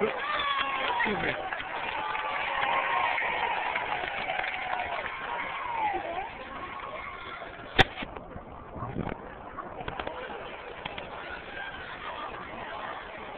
Excuse me.